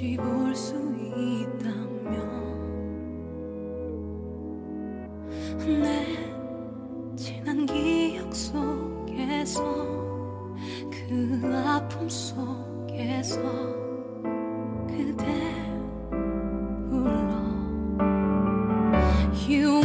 다시 볼 수 있다면 내 지난 기억 속에서 그 아픔 속에서 그대 불러 You